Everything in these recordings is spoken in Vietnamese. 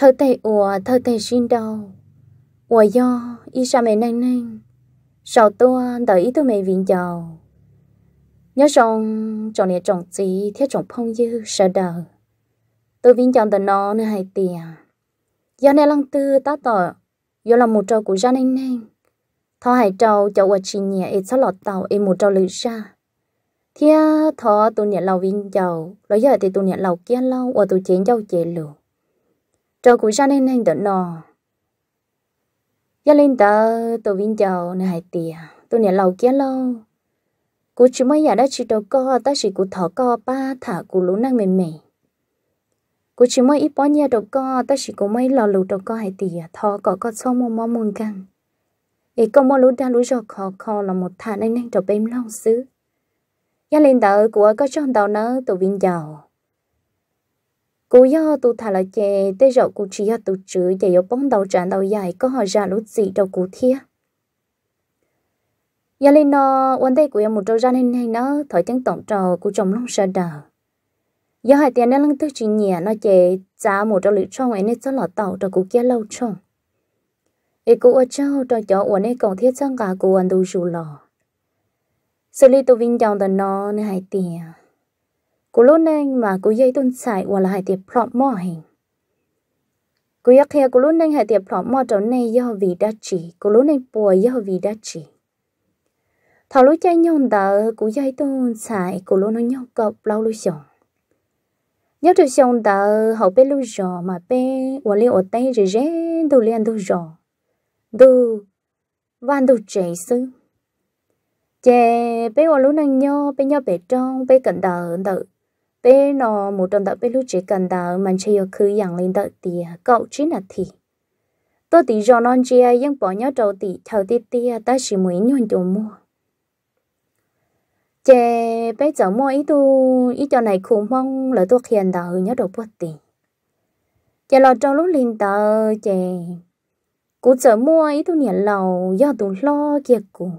thơ tệ ủa thơ tệ xin đâu ủa do, y sao mẹ nang nang sau tôi đợi ý tôi mẹ viện giàu? Nhớ rằng chọn này chọn gì thế chọn phong dư, sợ đờ. Tôi viện chọn từ nó nữa hay tiền giờ này lăng tư ta tỏ do là một trâu của gia nang nang thọ hải trâu, cho qua chi nhẹ, ít sáu lọt tàu, ít một trâu lử xa thia thọ tôi nhận lầu viện giàu lấy giờ thì tôi nhận lầu kia lâu và tôi chén giàu chè lửa cho cụ ra nên nanh tận nò. Gia linh ta tôi vinh chào này hai tiền tôi nhận lâu kia lâu. Cụ chỉ mới giờ đã chỉ đầu co ta chỉ cụ thọ co, ba thả cụ lú năng mềm mềm. Cụ chỉ mới ít bao nhiêu đầu co ta chỉ cụ mấy lò lù đầu co hai tìa thọ có có xong một món món căng. Ý công món lú đa lú rồi khó khó là một thả nên nên đầu bếm lâu xứ. Giờ linh tờ của có cho tàu nó tôi vinh chào cú do tu thả là chè, tê rậu cú chỉ tu chữ chè yo bóng đầu tràn đầu dài, có họ ra lú gì đầu cú thia. Giờ lên nó quan đề của em một trâu ra nên hay nó, thổi tiếng tổng trò của chồng long sợ đờ giờ hai tiền nó lăng tức chuyện nhẹ, nó chè, giá một trâu lưỡi trong ấy nên cho lọ tàu trò cú kia lâu trong ấy cú ở trâu, trò cho ở ấy còn thiết sang cả của anh đủ dù lò. Xử lý tụ vinh chồng tần nó nên hai tiền. Cô lốt nênh mà cô dây tôn xài hoặc là hải tiệp plot mò hình. Cô yak hè cô lốt nênh hải tiệp plot mò trâu này do vì đã chỉ cô lốt nênh bùa do vì đã chỉ thảo lối chay nhông đỡ cô dây tôn xài cô lốt nó nhông cọp lâu lối xong nhớ được xong đỡ hậu bê lưu rò mà bê, hoặc liệu ở tay rì rẽ đồ liền đồ rò. Đồ van đồ trẻ sư chè bê và lối năng nhô, bê nhau bê trong bê cận đỡ đỡ bé nó một trong đỡ bé lúc chỉ cần đỡ mà chơi ở khứ dạng lên đỡ thì cậu chỉ là thì. Tôi thì do non chia nhưng bỏ nhau trâu thì thầu tiếp tia ta chỉ mới nhon chỗ mua. Chè bây giờ mua ít tu ít cho này khủng mong là tôi hiện đời nhớ đồ bớt tiền chè lo trong lúc lên tờ chè cú cháu mua ít tu nhận lầu, do tôi lo kia cú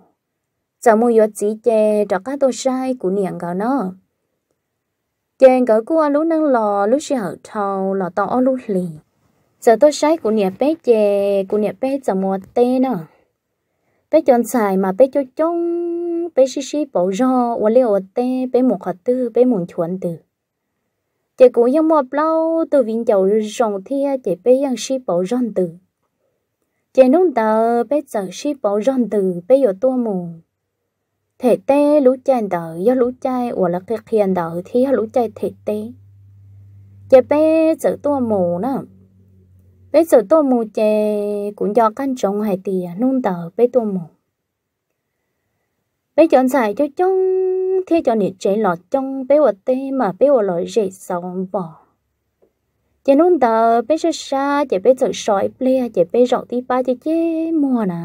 cháu mua yếu chỉ chè cho các tôi sai của niệm gạo nó chàng cả cua lú năng lò, lú sẽ hở thầu lò to lú lì. Giờ tôi sai của nhà bé chè, của nhà bé giờ mua tê nữa bé chọn xài mà bé cho trông bé xí xí bảo ro và liều tê bé một hạt tư, bé muốn chuẩn từ. Chè cũng yang mua bao từ viên chậu rong thia, chè bé yang xí bảo ron từ. Chè nung tờ, bé giờ xí bảo ron từ, bé giờ tua mù thể tê lũ chai đỡ do lũ chai và là thực hiện đỡ thì lũ chai thể tê chị bé sợ tua mù nữa bé sợ tua mù chị cũng do căn trọng hay tiền nung đỡ bé tua mù. Bé chọn xài cho chung thế cho nhiệt chế lọt chung bé vật tê mà bé vật lọt dễ sống bỏ chỉ nôn đỡ bé sợ xa chỉ bé sợ sỏi ple chỉ bé rọ tí ba chỉ chế mua nè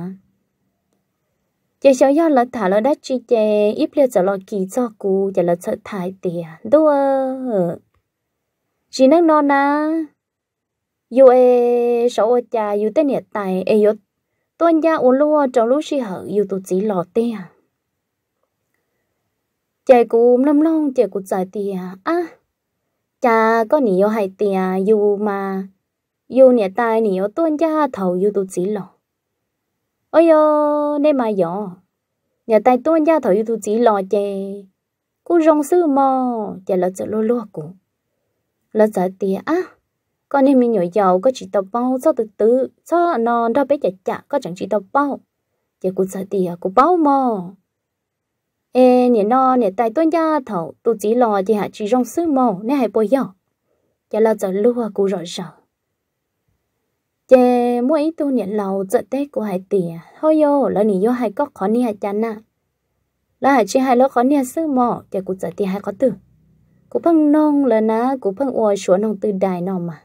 chỉ sợ do là thả là đất chi chè ít liệu giờ lo kỳ cho cú chỉ là sợ thải tiền. Đua. Chỉ năng non nè yêu em, sợ ô cha yêu tên nhiệt tài e yêu tuân gia uống lúa trong lúc sinh hở yêu tổ chỉ lọt tiền. Chạy cú năm long chạy cú giải tiền. À cha có nhiều hay tiền yêu mà yêu nhà tài nhiều tuân gia thầu yêu tổ chỉ lò ôi ơ nè mà nhỏ nhà tài tôi gia thầu tôi tụt chỉ lo chè. Cú rong sư mò chè là chợ lô lô cô, là chợ tiệt á, con em mình nhỏ giàu có chỉ tàu bao sao từ từ sao non đâu bé chả chả có chẳng chỉ tàu bao. Chè cú chợ tiệt cú bao mò. Ê nhà nó nhà tay tôi nhà thầu tôi chỉ lo chè hạ chỉ rong sư mò, nè hay bồi giàu chè là chợ lô cô rõ ràng chè mua ít tu nhận lầu giờ tết của hai tỷ thôi yo là nỉ yo hai có khó nè chán nà là hai chỉ hai lỡ khó nè sư mỏ chè cụ giờ tiền hai có từ cụ phăng nong là ná cụ phăng oi xuống nong từ đài nó mà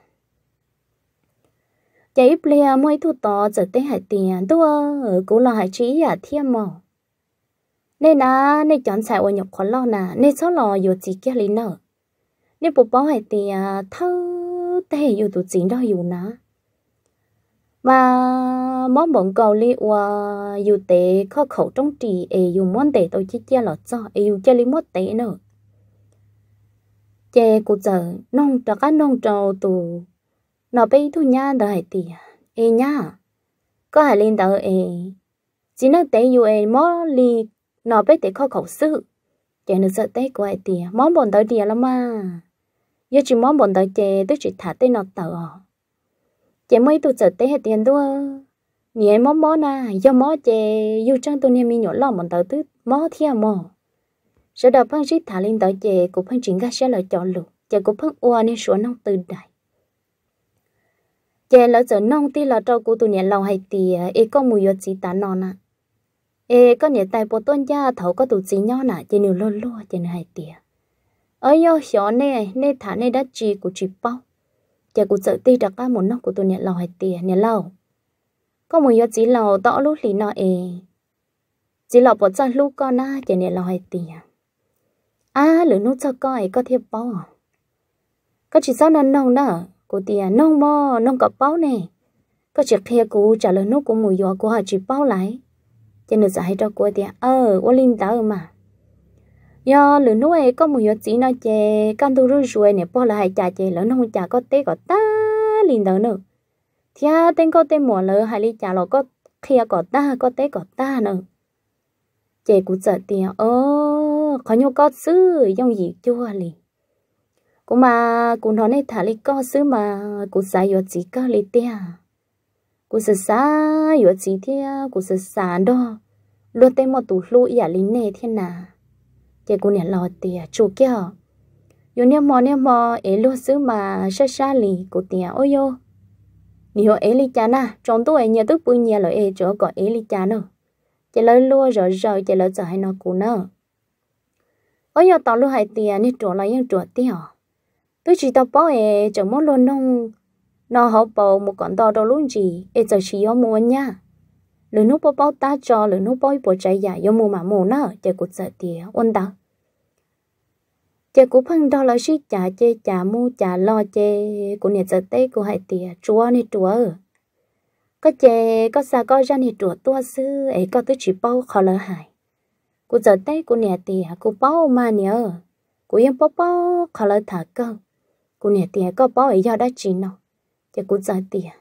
chạy ít mua ít tu to giờ tết hai tỷ tiền tôi cụ là hai chỉ à thiên mỏ nên na nên chọn xài ở nhọc khó lo nà nên số lo yo chỉ kia lý nở nên bố bảo hai tỷ thâu tê yo tu chỉ đó yo ná và món bọn cầu li và dù tệ khó khẩu trong trì ấy dù món tệ tôi chỉ chia lọt cho ấy dù chia li mốt tệ nữa. Chè cụ giờ nông cho cá nông trầu tù. Nó bây thu nha đời thì ấy nhá có hai lên tờ ấy chỉ nó tế dù, ê, mó li, nó bây tế khó khẩu sự chè nó sợ tế của ai thì món bọn tới thì lắm mà giờ chỉ món bọn tới chè tôi chỉ thả tên nó tờ chị mấy tôi sợ tế hết tiền đua. Nhẹ mó mó na, do mó chè yêu trang tôi niệm mi nhỏ lòng bọn tới tức mó thiên mò. Sau đầu phân rít thả lên tàu chè của phân chính ga sẽ là chọn lục, chè của phân ua nên số nông từ đại. Chè lỡ chợ nông ti là cho cô tụi nhẹ lòng hay tì, ê, có mùi giọt chỉ tán non à. Ê, có nhẹ tay bộ tôn gia thấu có tụi chỉ nhau nè chè nhiều lô lô chè hay tì ở yo nhỏ nè nè thả nè đã chi của chị bao chả cụ sợ tì đặc ca một nó của tôi nhận lò hay tì nhận lò có mùi yo chỉ lò tỏ lúc lì nó ê chỉ lò bỏ chân lúc con na chả nhận lò hay tì à lửa nút cho coi có thiệp bao có chỉ sao non nông nữa cô tia nông mò nông cọp bao nè. Có chỉ kia cô trả lời nút của mùi gió của họ chỉ bao lại. Cho nên giải cho cô tia ờ ô linh tao mà yo, lửa nuôi ấy có mùi chút chỉ nó chè căn tu rơi rồi nè bao lại chả chè lỡ không chả có té có ta liền đâu nữa. Thia tên có tên mùa lỡ hai ly chả lo có kia có ta có té có ta nữa. Chè cũng sợ tiền ơ có nhau có sư dùng gì chưa liền cú mà cũng nói này thả đi có xứ mà cũng xài yếu chỉ có liền tiền cú sợ xa yếu chỉ thia cú sợ xa đó luôn tên một tủ lụi ỉa lý nè thiên nào cái cô nè lo tiền chủ kia yo nè mò nè mò ấy luôn xứ mà xa xa lì cô tiền ôi yo nhiều ấy lì cha na trong tuổi nhà tức bùi nhà rồi ấy chỗ có ấy lì cha nữa chỉ lời lúa rồi rồi chỉ lời giờ hay nó cô nữa ôi yo tao luôn hay tiền, nè chỗ là những chỗ tiền tôi chỉ tao bảo ê chẳng muốn luôn nông. Nó học bảo một con to đâu luôn gì ê giờ chỉ có mua nha lửa nút bao bao ta cho lửa nút bao bao trái giả có mua mà mua nó chơi cút sợ tiệt ôn đó chơi cút phân đó là sĩ trả chơi trả mua trả lo chơi của nhà sợ tết của hai tiệt chúa này chúa có chơi có sao có ra này chúa tua sư ấy có tôi chỉ bao khó lỡ hại. Của sợ tết của nhà tiệt của bao mà nhớ của yên bao bao khó lỡ thả cơ cô nè tiền có bao ấy do đã chỉ nó. Chơi cô sợ tiền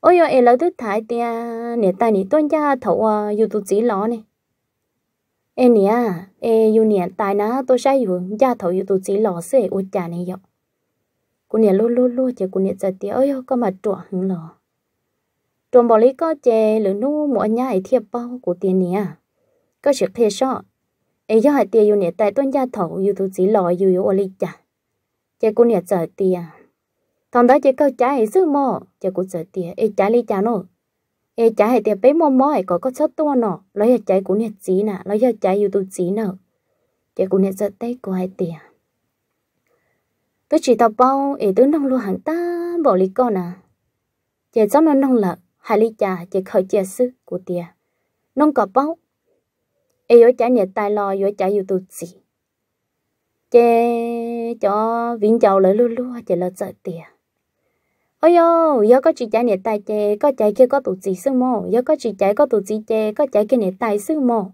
ôi ơi lỡ thứ thái tiền nè tay nè tuân gia thầu à yêu tu chỉ lo nè. Em nè em yêu nè, tại nó tôi sai yêu gia thầu youtube tu chỉ lo sẽ ôi cha này vậy cô nè lô lô lô chơi cô nè chơi tiền ôi, có mà trộn hứng lo trộn bỏ lý có chè lỡ nu mỗi nhà ấy thiệp bao của tiền nè. Có sự thiệt sợ em do hai tiền yêu nè, tại tuân gia thầu youtube tu chỉ lo yêu yêu ôi cha. Trả chị cũng nhớ giờ thằng đó chị câu trái hệ sư mò chị cũng sợ tiền ê trái lý trả nó ê trái hệ tiền bé mò mò ấy có có sót tua nó lấy giờ trái cũng nhớ gì nè lấy giờ trái yêu tu gì nè chị cũng nhớ sợ tết của hai tiền tôi chỉ tao bao ê tôi nông luôn hàng ta bỏ lý con à chỉ cháu nó nông lợ, hai lý trà chị khởi chia sư của tiền nông có bao ê yo trái nhớ tài lo yo trái yêu tu gì chế cho viên chầu lại luôn luôn chê là sợ tiền ôi yo yo có chị chạy nè tài chè có chạy kia có tụ gì sư mò yo có chị chạy có tụ gì chè có chạy kia nè tài sư mò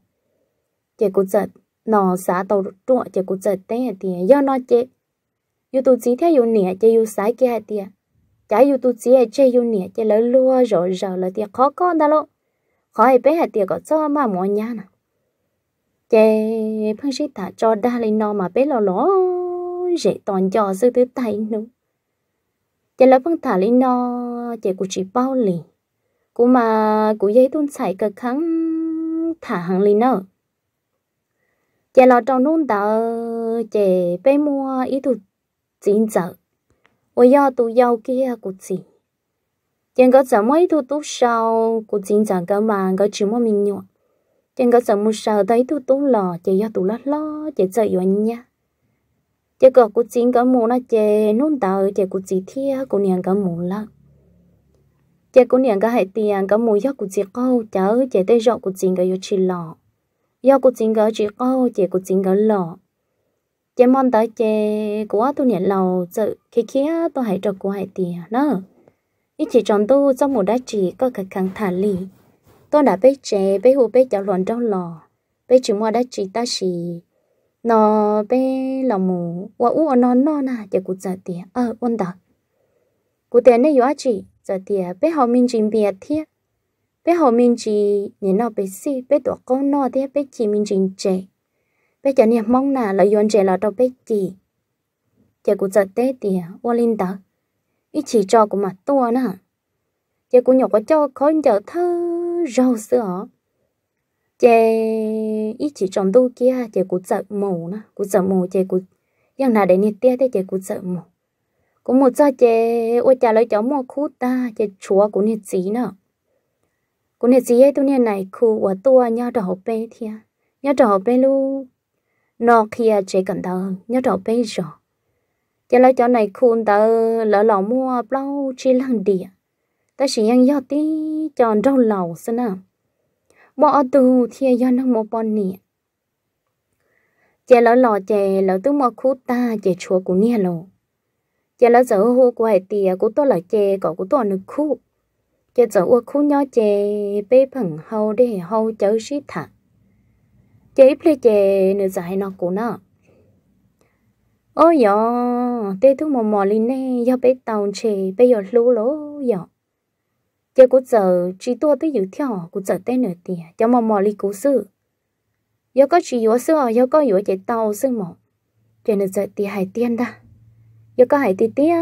chè cụ giật, nó xả tàu trụa chê cũng sợ té tiền yo nó chè yo tụ gì theo yo nè chè yo sai kia tiền chả yo tụ hả chè yo nè chè lỡ lua rồi rồi là tiền khó con đó lo khó hay bé hả tiền có cho mà mua nhà nè chè phân sĩ thả cho đa lên nó mà bé lo ló dễ toàn cho sư thứ tay nữa chị là phong thả lên nó chị của chị bao lì cũng mà của giấy tuôn xài cực kháng thả hàng lì nó chị là trong nôn tờ chị bé mua ý tụ chín giờ ôi do tụ giàu kia của chị. Chẳng có giờ mấy tụ tụ sau của chín giờ cơ mà có chỉ mua mình nhọ chẳng có sợ một sợ thấy tu tu lò chỉ do tu lót lo chỉ sợ yo nha chỉ có cú chín cái mù nó chè nôn tờ chè cú chỉ thia cú niệm cái mù lắm chỉ cú niệm cái hệ tiền cái mù do cú chỉ câu chớ chỉ tê rọ cú chín cái yo chỉ lọ. Do cú chín cái chỉ câu chỉ cú chín cái lọ. Chỉ mòn tới chỉ của tu niệm lầu sợ khi kia tôi hãy cho cụ hệ tiền nữa ít chỉ chọn tu trong một đá chỉ có cái khăn thả lì. Tôi đã biết chè biết hồ biết cho luận trong lò. Biết chúng mua đã chỉ ta chỉ nó bé lòng mù. Và u nó nó na chỉ cũng giờ tiền ờ ôn đó cụ tiền này yếu chỉ giờ tiền bé họ mình chỉ biệt thế bé họ mình chỉ nhìn nó bé xí bé tuổi con nó thế bé chỉ mình chỉ trẻ. Bé cho niệm mong là lợi chơi trẻ là đâu bé chỉ. Giờ cụ giờ tết thì qua linh đó ít chỉ cho của mặt tua nè giờ cụ nhọc có cho khói giờ thơ rau sữa chế ít chỉ tròn đu kia chế cũng sợ mù nữa, cũng sợ mù chế cũng, nhưng là để nhiệt tia thế chế cũng sợ mù cũng một do chế, ôi trả lời cháu mua khu ta chế chúa cũng nhiệt gì nữa cũng nhiệt gì ấy tôi nhiệt này khu của tôi nhau đỏ bê thia. Nhau đỏ bê lu nó kia chế cần tờ nhau đỏ bê rồi chè lời cháu này khu tờ lỡ lò mua bao chi lăng địa. Ta chỉ ăn do tí tròn rau lầu xin nào bỏ từ thia do nó một bọn nè. Chè lỡ lò chè, lỡ tứ mò khu ta, chè chùa của nia lò. Chè lỡ giờ hô của hải tìa, của tôi là chè có của tôi nực khu chè giờ ua khu nhỏ chè bê phẳng hầu để hầu chớ xí thả. Chè ít lê chè, nửa giải nó của nó. Ôi yo tê thu mò mò lên nè, do bê tàu chè bê giờ lú lố yo giờ cũng giờ chỉ tôi tới dự theo cũng giờ tới nửa tiền cho mò mò li cố sư giờ có chỉ yo sữa giờ có yo chạy tàu sữa mỏ cho nên giờ thì hai tiền đó giờ có hai tiền tiền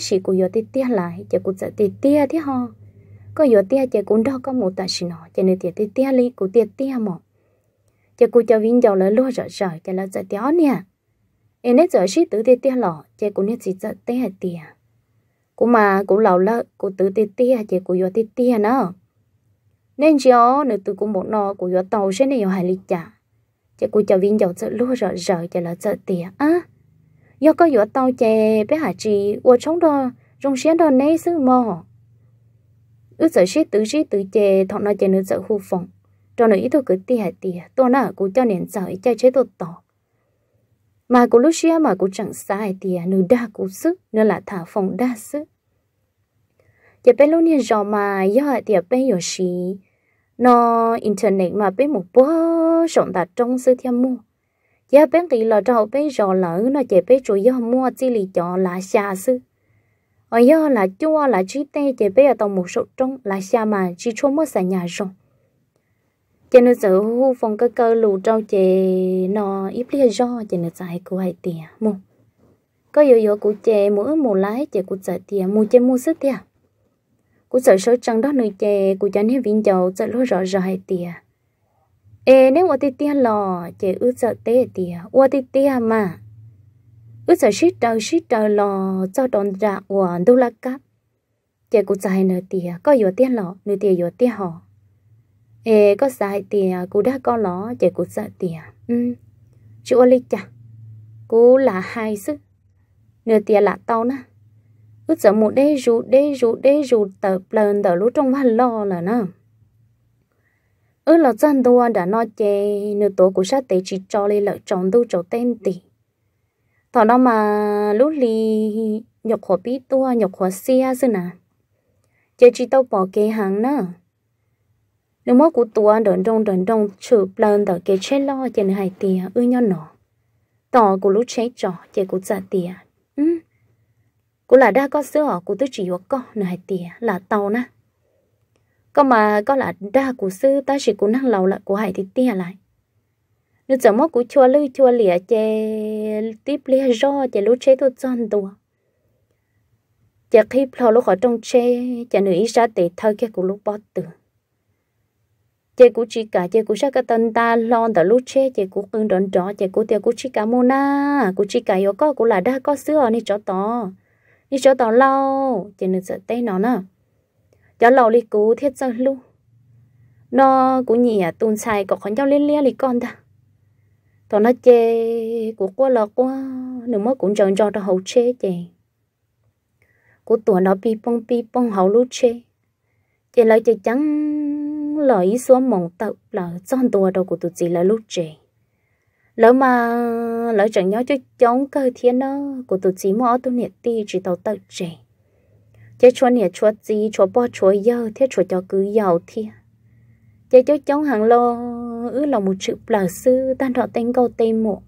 chỉ cũng yo tiền tiền lại giờ cũng giờ tiền tiền thế ho có yo tiền giờ cũng đâu có một tài chỉ nó cho nên tiền tiền tiền li cũng tiền tiền mỏ giờ cũng cho vinh giàu lớn luôn rồi rồi cho là giờ tiền nè em nói giờ chỉ tự tiền tiền lọ giờ cũng nên chỉ giờ tiền tiền cô mà, cô lâu lợ cô tự tiền tiền à, chị cô yo tiền tiền nữa nên cho nữa từ cô một nọ của yo tàu sẽ này yo hai lịch chả. Chị cô cho viên dầu sợ lúa rồi rợ chị là sợ tiền á. Do có yếu tàu chè, bé hà chị? Ở sống đó trong xuyên đó nấy xứ mò. Ước sợ xí tự xí tự chè, thọ nó chè nữa sợ khu phòng. Cho nó ít thôi cứ tiền tiền tôi nào cô cho nên sợ chạy chế tôi tỏ. Mà cô lúc xưa mà cô chẳng sai tiền nửa đa cô sức, nữa là thả phòng đa sức giờ bé lúc này rồi mà giờ thì bé yếu gì nó internet mà bé một bố sống đặt trong sự thiên mua giờ bé thì là trâu bé giờ lỡ, nó chỉ bé chủ yếu mua chỉ lì cho là xa sư. Ở giờ là chua, là chỉ tê, chỉ bé ở tàu một số trong là xa mà chỉ chua mua xài nhà rồi cho nên sự hu phong cơ cơ lù trâu chè nó ít lý do, cho nên sai của hai tiền mua có yếu yếu của chè mỗi một lái chè của giải tiền mua chè mua sức tiền cú sợ số trăng đó nơi chè cú cho nên viên dầu sợ lối rõ rõ hay tìa. Ê, nếu ở tít tia lò, chè ướt sợ tê tìa. Ở tít tia mà. Ướt sợ shít đầu shít đầu lò, cho đòn ra của đô la cáp. Chè cú chạy nơi tìa, có yếu tia lò nơi tìa yếu tia họ. Ê, có sai tìa, cú đã có lò, chè cú sợ tìa. Ừ. Chú ô lịch chả cú là hai sức nửa tia là tao nè cứ sợ một đê rụ đê rụ đê rụ tập lần tờ lúc trong văn lo là nó. Ư là chân đua đã nói chê, nửa tổ của sát tế chỉ cho lên lợi chọn tu chỗ tên tỷ. Thọ đó mà lúc ly nhọc khó bí tua nhọc khó xia xưa nà. Chê chỉ tao bỏ kế hàng nữa nếu mà của tua đợn đông đợn đông chụp lần tờ kế chết lo, chê hai tìa, ư nhau nọ. Tỏ của lúc chết trò, chê của giả tìa. Ừ cô là đa có sữa cô tôi chỉ có con. Này tìa là tàu na. Có mà có là đa của sư ta chỉ cũng năng lầu lại của hải thì tia lại. Nếu giờ mốt của chua lư chua lìa chè tiếp lìa do chè lú chế tôi chọn tua, chè khi phò lúc ở trong chè chè nữ ý ra tệ thơ kia của lúc bót tử. Chè của chị cả chè của sát cái tân ta lo đỡ lú chế chè của ưng đón đó chè của tiền của chị cả mô na của chị cả yếu có của là đa có sữa này cho to đi cho tao lâu, chỉ nên sợ tay nó nè. Cho lâu đi cú thiết ra luôn nó cũng nhỉ à xài có con cháu liên liên đi con ta. Tao nó chê của qua lọ qua nếu mà cũng chọn cho tao hậu chê chê. Của tuổi nó pi pong pi pong hậu lú chê. Chê lại chê trắng lời xuống mộng tập là chọn tuổi đâu của tụi chị là lú chê lỡ mà, lỡ chẳng nhớ cho chống cơ thiên nó của tụi chỉ mò tôi nhiệt ti chỉ tàu tự trẻ. Chế chua nhiệt chua gì chua bò chua dơ thế chua cho cứ giàu thiên chế cho chống hàng lô ư là một chữ bờ sư tan trọ tên câu tên mộ.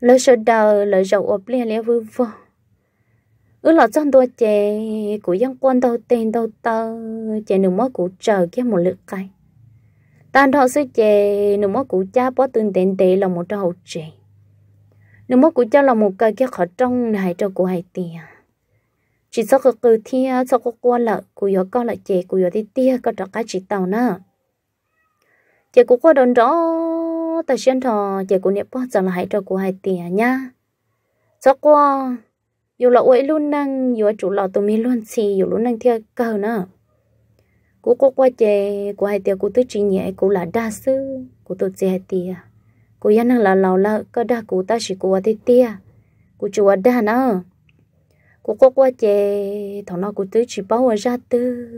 Lỡ sợ đờ, lỡ dầu ốp liền lẽ vui vơ. Ứ là trong đua chè, của dân quân đầu tên đầu tơ, chè nửa mó của chờ kia một lượt cái tan đó sư chè nửa mó của cha bó tương tên tệ là một trâu chè nửa mó của cha là một cái kia khó trong này cho của hai tiền chỉ sau cái cơ thia sau cái qua lợ của gió con lại chè của gió đi tia có trò cái chỉ tàu nữa chè của qua đón đó ta xuyên thò chè của niệm bao giờ là hai cho của hai tiền nha. Sau qua, dù là ôi luôn năng, dù chủ lò tụi mình luôn xì, dù luôn năng theo cơ nữa cú có qua chè của hai tia cô tôi chỉ nhẹ, cô là đa sư. Của tôi chè tia cô yên năng là lào là có đa cô ta chỉ cú tia cô cú chủ đa nữa cô có qua chè, thằng nó cô tôi chỉ bảo ra tư.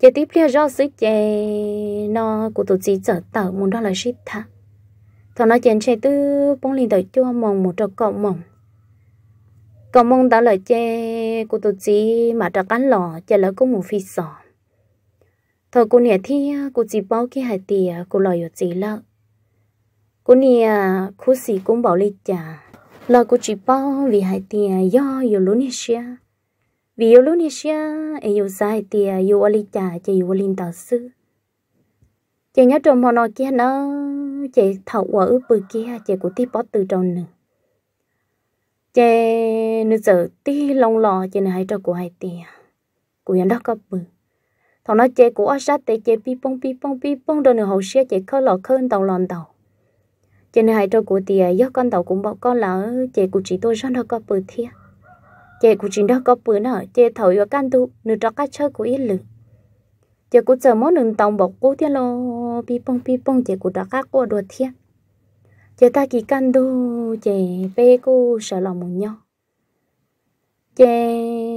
Chè tiếp theo rau sứ chè, nó cô tôi chỉ chờ tờ muốn đó là ship thà thằng nó chèn chè tư bông liền tới cho mong một trò cọ mong còn mong đã lời chè của tôi chỉ mà trò cắn lò, chè lỡ cũng một phi sò thờ cô nè, thi à, cô chỉ bao cái hai tìa à, cô lời ở chị lợ. Cô nè à, cô sĩ cũng bảo lý trả là cô chỉ bao vì hai tìa do yêu luôn xia vì yêu luôn xia ấy yêu sai tìa yêu ở lý trả chè yêu linh tờ sư. Chị nhớ trong mòn nọ kia nó chị thầu ở bự kia chị của tí bó từ trong nữa chị nữ giờ tí long lò chị này hay cho của hai tiền của nhà đó có bự thằng nó chơi của sát tệ chơi pi pong pi pong pi pong, rồi nửa hậu xe chơi khơi lò khơi tàu lòn tàu. Cho nên hai trâu của tia do con tàu cũng bảo con là ờ, chơi của chị tôi rất nó có bự thiệt chơi của chị đó có bự nữa chơi thầu vào can tu, nửa trò cá chơi của ít lử chơi của giờ món nửa tàu bọc cố thiên lo, pi pong pi pong chơi của đó cá của đùa thiệt chơi ta kỳ can tu chơi bê cô sợ lòng một nhau chơi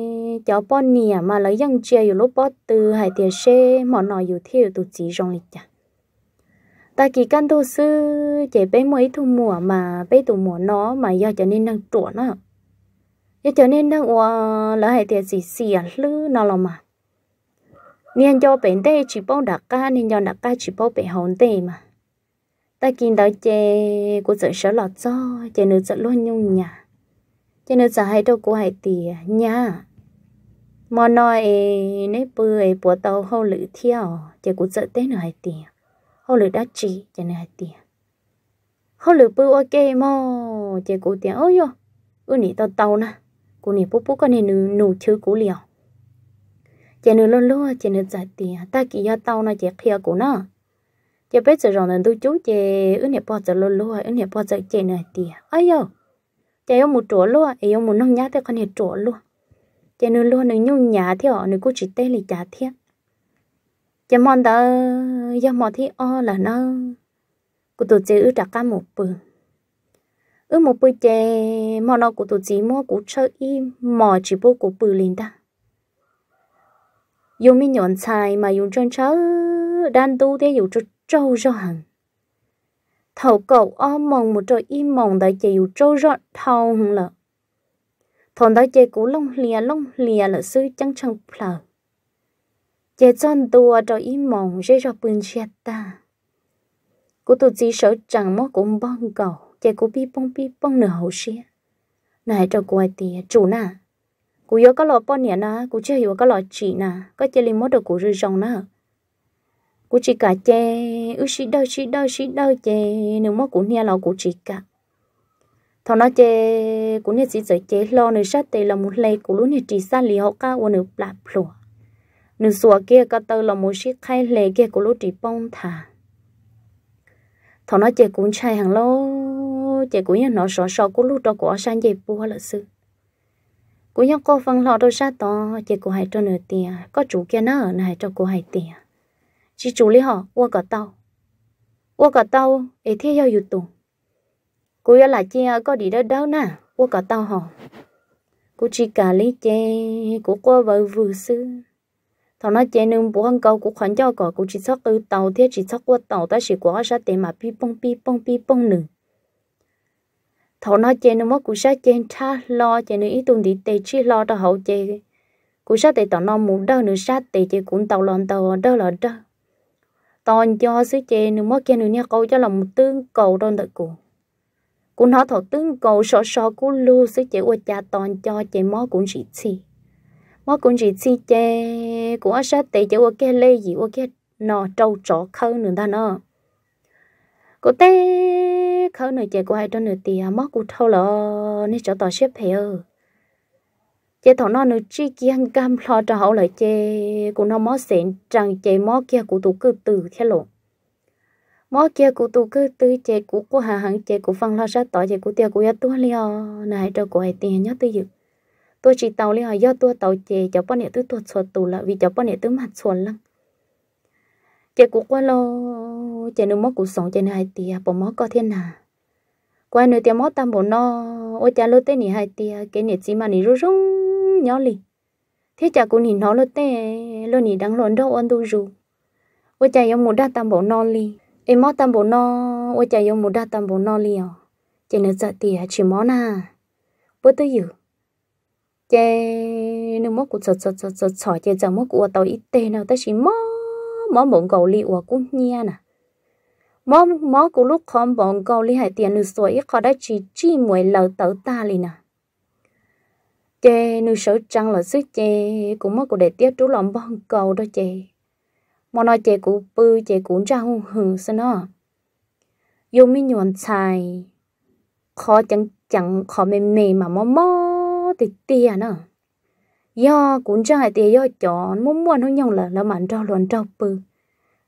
cháu bò nè, mà lấy dân chia yêu lúc bò tư hải tiền xe mỏ nọ yêu thiêu tụ chỉ rong lịch chả. Ta kỳ căn tu sư, chế bé mấy thu mùa mà bé tụ mùa nó mà do trở nên đang tủa nó. Do trở nên đang, ua là hải tiền gì xì à, lư nó lòng mà. Nên cho bên tê chỉ bao đặc ca nên cho đặc ca chỉ bao bé hồn tê mà. Ta kinh đó chê của sợ sở lọt cho chê nữ sợ luôn nhung nhà chê nữ sợ hai đâu của hai tì nha mà nói nếp bưởi bùa tàu hậu lử theo chỉ cũng sợ tết nữa hay tiền hậu lử đã chỉ cho nên hay tiền hậu lử bưởi ok mò chỉ cũng tiền ôi yo ư nị tàu tàu nè. Cô nị bố bố con nị nụ nụ chữ của liều. Chỉ nụ luôn luôn chỉ nụ giải tiền ta kỳ do tàu nó chỉ kia của nó chỉ biết giờ rồi nên tôi chú chỉ ứ nị bao giờ lo lo ứ nị bao giờ chè này tiền ôi yo chỉ yêu một chỗ luôn ấy yêu một nông nhá thì con nè chỗ luôn cho nên luôn nữa nhung nhà thì họ nữa cũng chỉ tê lì trả thiết. Cho mòn đó do mòn thì o là nó của tổ chức đặt trả cả một bự ở một bự chè mòn nó của tổ chỉ mua của chơi im mò chỉ bố của bự liền ta. Dùng mi nhọn xài mà dùng chân chớ đan tu thế dùng cho trâu cho hẳn. Thầu cậu o mong một trời im mong đại chế dùng trâu rõ thầu lợn thon thằng đại cú lông lìa lông lìa là sư chẳng chẳng phở. Chế chọn tua cho im mộng, dễ cho bưng chết ta. Cú tụt chỉ sợ chẳng mất cũng bong cầu chế cú bi bong bi bong nửa hậu xía. Này cho quay tiền chủ nà. Cú yếu có lọ bón nè nà, cú chơi yếu có lọ chỉ nà, có chơi li mất được cú rơi rong nà. cú chỉ cả chè ư sĩ đâu sĩ đâu sĩ đâu chè nếu mất cú nhà lọ cú chỉ cả thằng nó chơi cũng như chỉ chơi chế lo nữa sát tê là muốn lấy cũng lúc như chỉ xa lì họ ca và nữa bạc lụa. Nửa xua kia cả tơ là muốn xí khai lệ kia cũng lúc chỉ bông thả thằng nó chơi cũng chạy hàng lô chơi cũng như nó sợ sợ cũng lúc đó của sang dây bùa là sư cũng như có phân lọ đâu sát to chơi cũng hay cho nửa tiền có chủ kia nó ở này cho cô hay tiền chỉ chủ lý họ qua cả tàu. Qua cả tàu ấy thế yêu tụ cô yêu là chị ờ, có đi đâu đâu nè. Qua cả tàu họ cô chỉ cả lý chê, cô qua vợ vừa sư. Thằng nó chê nương bố ăn câu cũng khoản cho cỏ, cô chỉ sót từ tàu thế chỉ sót qua tàu, ta chỉ quá sát tiền mà pi bông pi bông pi bông nương thằng nó chê nương mất, cô sát chê cha lo, chê nương ý tuần đi tê chi lo cho hậu chê. Cô sát tê tàu nó muốn đâu nữa sát tê chê cũng tàu lon tàu đâu là đâu toàn cho sứ chè nương mất, kia nương nha câu cho là một tương cầu đơn tự cụ cú nó thọ tướng cầu sọ sọ cú lu sức chế ua cha toàn cho chế mó cũng chỉ chi. Mó cũng chỉ chi chế của sa sát tệ chế ua cái lê gì ua cái nọ trâu trọ khâu nữa ta nọ cô té khâu nữa chế à, của hai đứa nữa tiền mó cũng thâu lọ nên cho tỏ xếp hiểu chế thọ nó nữa chi kia cam lo cho hậu lại chế cú nó mó xịn rằng chế mó kia của tụ cư từ theo lộ mó kia cụ tụ cứ tư chế cụ của hà hàng chế cụ phân lo sát tỏi chế cụ tiêu cụ yếu tua liao này cho cụ ai tiền nhớ tư dự. Tôi chỉ tàu liao do tua tàu chế, cháu bọn nè tư tuột xuột tù là vì cháu bọn nè tư mặt xuột lắm. Chế cụ qua lo chế nữa mó cụ sống chế này hai tia bỏ mó có thiên nào qua nơi tiền mó tam bộ no, ôi cha lô tê nỉ hai tia cái nè chỉ mà nỉ rú rung nhỏ lì. Thế cha cụ nỉ nó lô tê lô nỉ đang lộn đâu ăn tu rù ôi cha, giống một đa tam bộ no lì em mót tam bộ no ôi chạy dùng một đa tam bộ no liều chạy nữa sợ tìa chỉ món à bữa tới giờ chạy nếu mót của sợ sợ sợ sợ sợ chạy giờ mót của tàu ít tê nào tới chỉ mó mó bụng cầu li của cũng nhia nè mó mó của lúc không bọn cầu li hải tiền nửa soi ít khó đã chỉ chỉ mùi lờ tàu ta liền nè chạy nửa sợ trăng là sức chạy cũng mót của để tiếp chú lòng bọn cầu đó chạy mà nói chế cũ bư chị cũ ra hùng hừ sao nó dùng mi nhuận xài. Khó chẳng chẳng khó mềm mềm mà mò mò thì tia à nữa do cũng chẳng hay tia do chọn, muốn muốn nó nhông là là mặn trao luận trao bư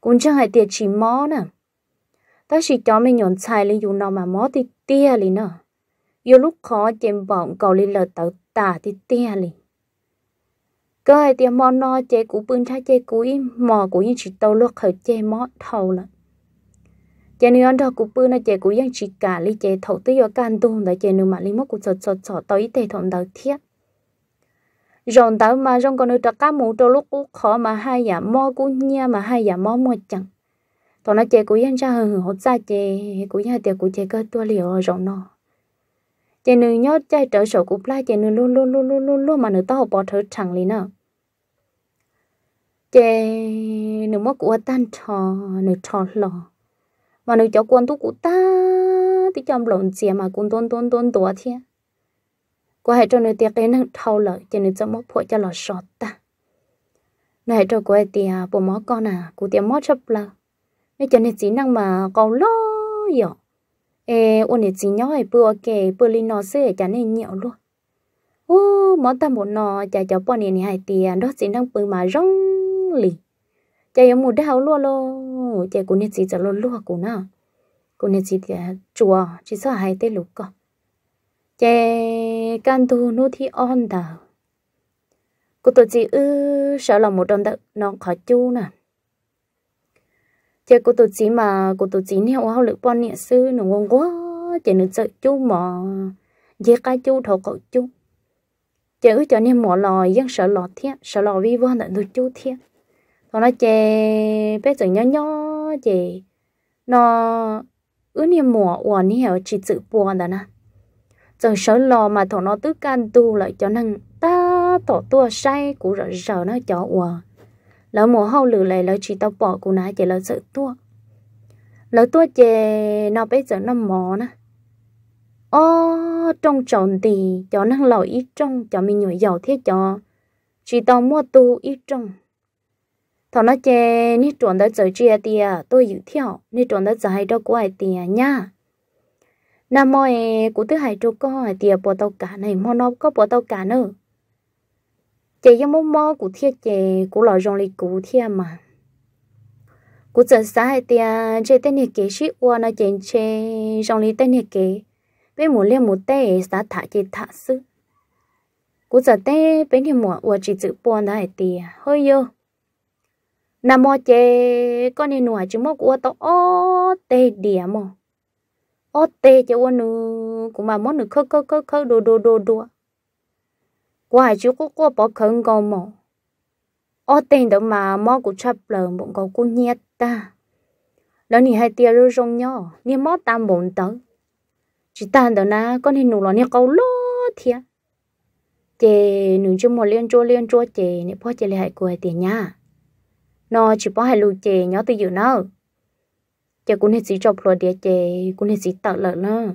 cũng chẳng hay tia chỉ mò nè ta chỉ cho mi nhuận xài lên dùng nó mà mò thì tia liền nữa dù lúc khó chèm bọn cầu lên lợt tàu tả thì tia liền cái tiền mò nó chế cú bưng cha chế cú im mò cú yên chỉ tàu lúc khởi chế mò thầu là chế nếu đó cú bưng là chế cú yên chỉ cả li chế thầu tới giờ can tu để chế nếu mà li mất cú sọt sọt sọt tới ít tệ thằng đầu thiết. Rồi tao mà rồi còn được cá mũ cho lúc cú khó mà hai giả mò cú nha mà hai giả mò mò chẳng. Thằng nó chế cú yên ra hừng hốt ra chế cú yên tiền cú chế cơ tua liều rồi nó chế nữ nhớ chạy trở sổ cú plai chế nữ luôn luôn luôn luôn luôn mà nữ tao bỏ thở chẳng li nào chê nếu mà của tan trò nếu trò lò. Mà nếu cho quân tu của ta thì trong lộn xìa mà cũng tôn tôn tôn tua thế qua hệ cho nếu tiệc cái năng thâu lợi, cho nếu cho móc phổi cho lò sọt ta. Này cho của tiệc bộ mó con à cô tiệc mó chấp lờ. Nên cho nên chỉ năng mà còn lo yo ê ôn này chỉ nhói bữa kề bữa linh nó sẽ cho nên nhiều luôn. Ô mó ta một nọ chả cho bọn này này hai tiệc đó chỉ năng bữa mà rong lì chạy ở một đào luôn lo chạy cũng nên chỉ cho lo lúa cũng nè cũng nên chỉ thì chùa chỉ sợ hai tên lục cơ chạy can tu nô thì on đào cô tôi chỉ ư sợ là một đồng đất nó khó chu nè chạy cô tôi chỉ mà cô tôi chỉ neo hao lực bọn nhẹ sư nó ngon quá chạy nó sợ chu mà dễ cái chu thọ cậu chu chạy ư cho nên mỏ lò dân sợ lò thiệt sợ lò vi von đã được chu thiệt còn nó chè, bé giờ nhỏ nhỏ chè. Nó ứ niệm mùa ủa hiểu chỉ sự buồn đó nè giờ sợ lò mà thằng nó tứ can tu lại cho năng ta tổ tua say cũ rồi giờ nó cho uổng lỡ mùa hậu lử lại lỡ chỉ tao bỏ cũ nó chỉ lỡ sợ tua. Lỡ tua chè, nó bây giờ nó mò nè ô trong tròn thì cho năng lò ít trong, cho mình nhồi dầu thế cho. Chỉ tao mua tu ít trong thọ nó chê ni chuẩn đã chơi chia tia tôi dự theo ni chuẩn đã chơi đâu có ai tia nha nam mô của thứ hai chú có ai tia bỏ tàu cả này mò nó có bỏ tàu cả nữa chê giống mô mò của thiệt chê của lò rong lì của thiệt mà của giờ sai tiền tia tên này kế sĩ qua nó chê chê rong lì tên này kế bên một liên một tê xã thả chê thả sư của giờ tê bên thì một qua chỉ chữ buồn đã hai tiền hơi yêu nà mò chê, con nên nùa chỉ mò của tao ô, tê đĩa mò. Ô, tê cho ô nữ cũng mà mò nữ khơ khơ khơ khơ đồ đồ đồ đồ qua chú có có bỏ khẩn con mò. Ô, tê đó mà mò của chắp lờ bọn con cũng nhiệt ta. Đó nì hai tia rồi rong nhỏ nì mò tam bốn tớ. Chỉ tan đó na, con nên nụ là nì câu lô thiệt chê nữ chú mò liên chua liên chua, chê nì bỏ chê lại hai của tiền nha nó chỉ bỏ hai lù chè nhỏ từ dự nó. Chè cũng hết gì cho phù địa chè cũng hết gì tạo lợi nó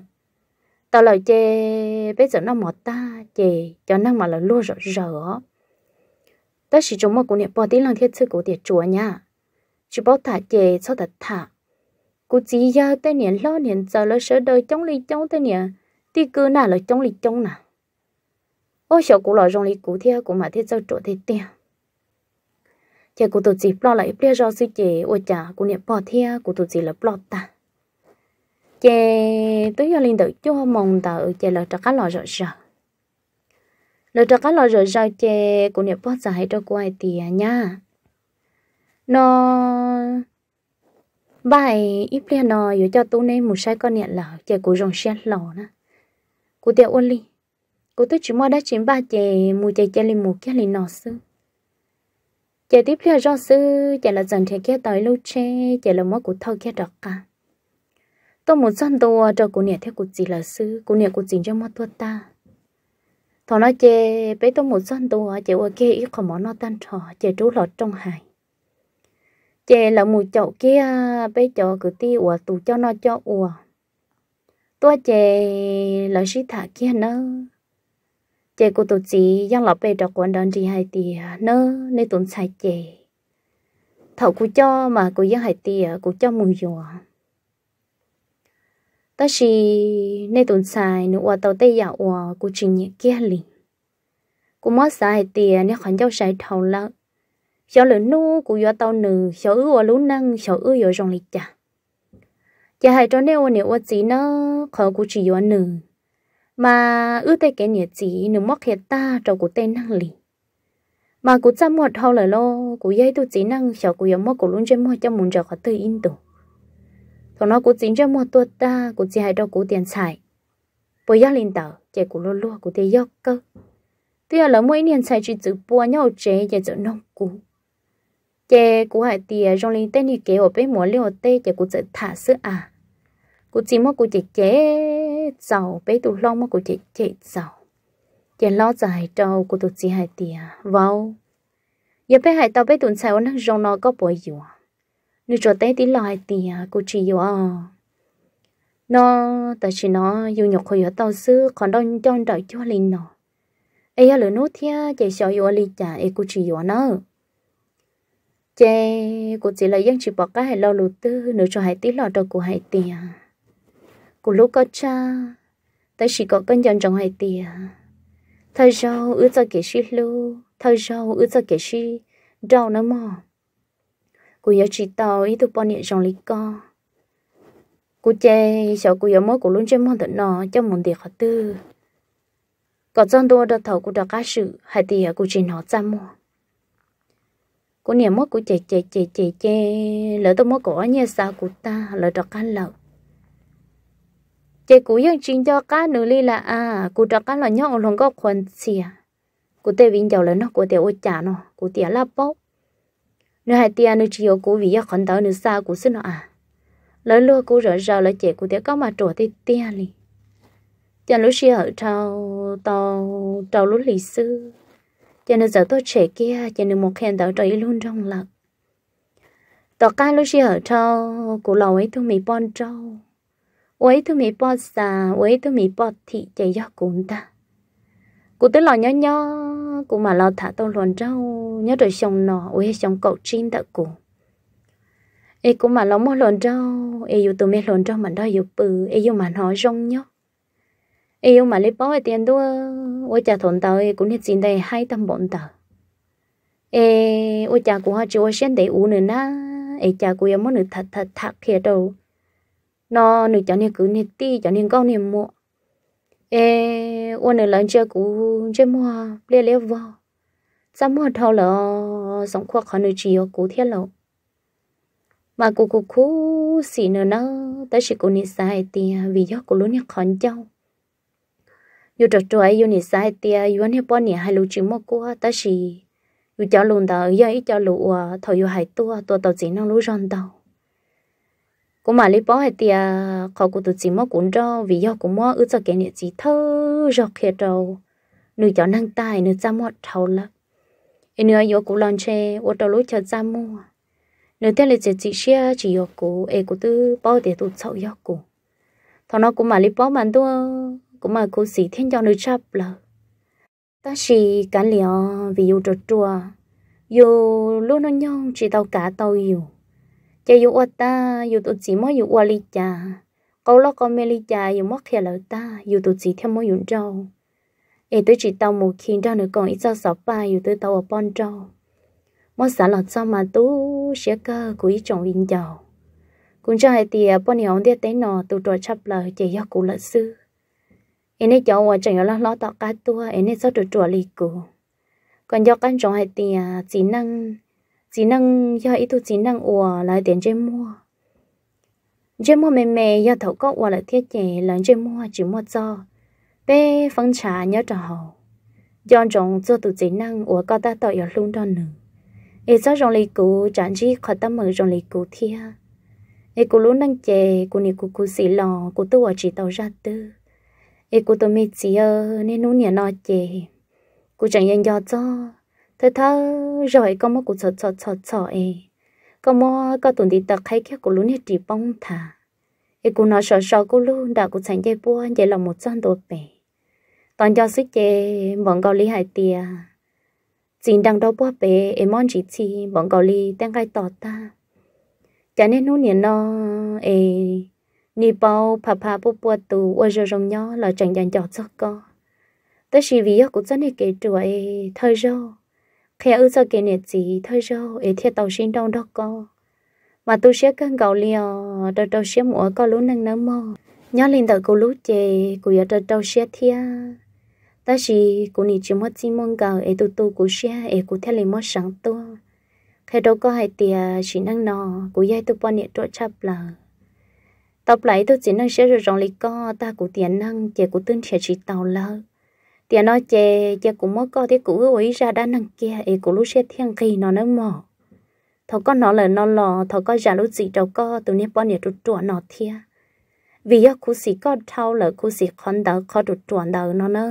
tạo lợn chè bây giờ nó mọt ta, chè cho năng mà là lúa rõ rõ ta chỉ chúng mà cũng niệm bỏ tí lần thiết sư của tiệt chùa nha. Chỉ bảo thả chè sau thật thả cụ chỉ giờ tới niệm lo niệm giờ lo sợ đời chống ly chống tới niệm tí cứ nào là chống ly chống nào ôi sợ cụ lo trong ly cũ thiệt cũng mà thiết giờ chỗ thế tiền chè cụ tổ chỉ lo lại bia rau suy chế ôi chả cụ niệm bỏ thia cụ tổ chỉ là bỏ ta. Chè, tôi giờ linh tự cho mong tờ chè là trắc cá lò rồi rồi lời trắc cá lò rồi rồi chè cụ niệm bỏ giải cho cô ai tiền nha. Nó bài ít bia nó giờ cho tôi nên một sai con niệm là chè cụ dùng xe lò nè. Cụ tiệm ôn ly. Cụ tôi chỉ mua đã chín ba chè mua chè chè linh một cái linh nọ sư chè tiếp theo do sư chè là dần thì kia tới lâu che chè là mất của thâu kia đọc cả. Tôi muốn dân đồ cho cụ nè theo cụ gì là sư cụ nè cụ gì cho mỗi tôi ta. Thọ nói chè bé tôi muốn dân đồ chè ở kia ít không món nó tan trò chè trú lọt trong hải chè là mùi chậu kia bé cho cứ ti ủa tù cho nó cho ủa tôi chè là sĩ thả kia nữa chè của tổ chị giang lọ bê đọc quán đơn chị hai tìa nơ nên tụi sai chè thầu của cho mà của giang hai tìa của cho mùi dùa. Ta chỉ nên tụi sai nữa qua tàu tây dạo qua của chị nhẹ kia liền của mất sai tìa nên khoản giao sai thầu là cho lớn nu của gió tàu nữ cho ư ở năng cho ư ở trong lịch chả chả hai cho nên nếu ở gì nó khó của chỉ gió nữ mà ư tê cái nhiệt chỉ nếu móc hết ta cho của tên năng lì mà cũng chăm một thâu lời lo cũng dây tu chỉ năng sợ cũng giống móc cũng luôn trên mua cho muốn trở khỏi từ in tụ thằng nó cũng chính cho mua tuột ta cũng chỉ hai đâu cũng tiền xài. Bây giờ linh tờ chạy cũng lo lo cũng thấy gió cơ. Tuy là mỗi niên xài chỉ chữ bùa nhau chế chạy tự nông cũ chạy cũng hai tiền trong linh tên đi kéo ở bên mỏ liều tê chạy cũng tự thả sữa à. Cũng chỉ móc cũng chạy chế giàu bé tụ lông mà cũng chạy chạy giàu chạy lo dài trâu của tụt chị hai tiền vào vâng. giờ bé hai tao bé tụt sao nó rong à? nó có bồi dùa nếu cho té tí lo hai tiền của chị dùa à? nó tại chỉ nó dù nhục hồi ở tao xưa còn đâu cho đợi cho linh nó ấy là lửa nốt thia chạy sợ dùa linh chả ấy của chị dùa nó. Chê, của chị là dân chỉ bỏ cái hai lo lụt tư nữa cho hai tí lo đâu của hai tiền của lúc có cha, ta chỉ có cân dần trong hai tia. Thời gian ước cho kể sĩ lu thời gian ước cho kể sĩ đau nó mò. Cô nhớ chỉ tàu ý thức bao nhiêu trong lý co. Cô chê sợ cô nhớ mới của luôn trên món tận nọ cho món tiền khó tư. Có dân đua đợt thầu của đã cá sự, hai tia cô chỉ nó ra mò cô niệm mất của chê chê chê chê chê, lỡ tôi mất của nhà sao của ta, lỡ đợt cá lậu chế cú yên chính cho cá nữ li là à cú cho cá là nhau lòng có quần xìa à. cú tê vinh giàu lớn nó, cú tê ô chả nó, cú tê là bốc nữ hai tia nữ chiều, cú vì giờ khẩn tới nữ xa cú xin nó à. Lớn lúa cú rỡ rào là chế cú tê có mà trổ tê tia li cho lúc xưa ở trâu tàu trâu lúc lì sư cho nên giờ tôi trẻ kia, cho nên một khen tàu trời luôn trong lặng tàu cá lúc xưa ở trâu cú lầu ấy tôi mì bon trâu ôi tôi mì bỏ xa ôi tôi mì bỏ thị, chạy gió cũng ta. Cụ tới lò nhỏ nhỏ cụ mà lò thả tông luồn rau, nhớ rồi xong nọ ôi xong cậu chín đã cụ ê, cụ mà lò mua luồn rau, ê yêu tôi mi luồn rau mà đó yêu bự ê yêu mà nó rong nhóc ê yêu mà lấy bỏ tiền đua ôi cha thốn tao ê cũng hết xin đây hai trăm bốn tàu ê ôi cha của họ chưa xem để uống nữa na, ê cha của em muốn được thật thật thật kia đâu nó nữ cho nên cứ nên ti cho nên con nên mua ê ôn nữ lần chưa cũ chơi mua, lê lê vào sao mua thâu là sống khoa khó nữ chỉ cũ thiết lộ mà cũ cũ cũ xì nữa nó tới chỉ cũ nị sai tia vì do cũ luôn nhắc khẩn châu. Yêu trật trội dù nị sai tia dù anh bao nị hai lũ chỉ mua cua tới chỉ dù cho luôn tao yêu ít cho lũ ờ, thôi dù hai tua tua tàu chỉ năng lũ ròn tàu cũng mà lấy bỏ hết tia khó cũng tự chỉ mua cũng cho vì do cũng mua ước cho cái này chỉ thơ do kia đâu nữ cho năng tài nữ ra mua thầu là em nữ do cũng lon che ô tô lối cho ra mua. Nữ theo là chỉ chỉ xe chỉ do cũng em cũng tự bỏ để tụt sầu do cũng thằng nó cũng mà lấy bỏ mà tôi cũng mà cô sĩ thiên cho nữ chấp là ta chỉ cả liều vì yêu trò trùa. Yêu luôn nó nhong chỉ tao cả tao yêu chỉ yêu ua ta, yêu tụi chỉ mới yêu ua li cha. Câu lo con mê li cha, yêu mất khía lỡ ta, yêu tụi chỉ theo mới yun trâu ê tới chỉ tao một khi ra nữa còn ít sao sáu ba, yêu tới tao ở bon trâu mất xã lọt sao mà tú sẽ cơ của ý chồng vinh giàu cũng cho hai tia à, bọn nhỏ đi tới nọ tụ trò chấp lời chỉ do cụ lợi sư em ấy cháu chẳng có lo lo tọt cá tua em ấy sao tụ trò lì cụ còn do căn trong hai tia à, chỉ năng chỉ năng, do ít tu chỉ năng ủa lại tiền chơi mua. Chơi mua mềm mềm, do thấu có ủa lại thiết chế lần chơi mua chỉ mua cho. Bé phân trả nhớ trò hậu. Do trong cho tụ chỉ năng ủa có ta tạo ở luôn đó nữa ít sao trong lì cũ chẳng chỉ khó tâm mở trong lì cũ thia. Ít cũ luôn năng chè cũ này cũ cũ xì lò cô tôi chỉ tàu ra tư. Ít cũ tôi mệt chỉ ơ, nên nó nhà nó chè. Cũ chẳng yên do cho thơ thơ, rồi có một cô sợ sợ sợ sợ ê. Có một có tuần đi tập hay kia của lúc nè chỉ bông thả ê cô nói sợ sợ cô luôn đã cô chẳng dây bua dây là một trăm đồ bể. Toàn cho sức chè bọn gò lý hải tiề chính đang đâu bua bể em mong chỉ chi, bọn gò lý đang gai tỏ ta. Cho nên nó nhìn nó, ê. Ni bao pa pa bu bu tù ở giờ rong nhỏ là chẳng dành cho cho con. Tới khi vì cũng rất này kể tuổi thời rồi khi ở sau cái này gì thôi rồi ấy thiệt tàu sinh đông đó co mà tôi sẽ cân gạo liều đầu đầu sẽ mua có lúa năng nấm mò nhớ lên tờ cô lúa chè cô giờ đầu đầu sẽ thia ta chỉ cô ni chỉ mất chỉ mong gạo ấy tu tu cô sẽ ấy cô theo lên mất sáng tua khi đâu có hai tia chỉ năng nọ của dây tôi bao nhiêu chỗ chập là tập lại tôi chỉ năng sẽ rồi rong lì co ta của tiền năng chè của tương thiệt chỉ tàu lơ。Tiền nói chè chè cũng mới có thế cũ ấy ra đã năng kia ấy cũng lúc xe thiên kỳ nó nó mò thọ có nó là nó lò thọ có giả lúc gì đâu có tụi nè bao nhiêu chỗ chỗ nó thia. Vì do khu sĩ có thao là khu sĩ con đỡ có chỗ chỗ đỡ nó nó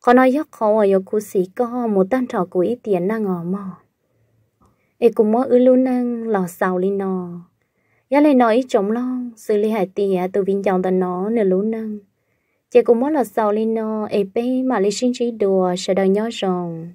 còn nói á khó ở khu sĩ có, một tan trò của ít tiền năng ở mò. Ấy cũng mới ư luôn năng lò sầu lên nò. Giá lên nói chống lo xử lý hải tiền từ vinh chồng tận nó nè luôn năng chỉ cũng muốn là sầu li nò ép mà lấy sinh trí đùa sẽ đợi nhớ rồng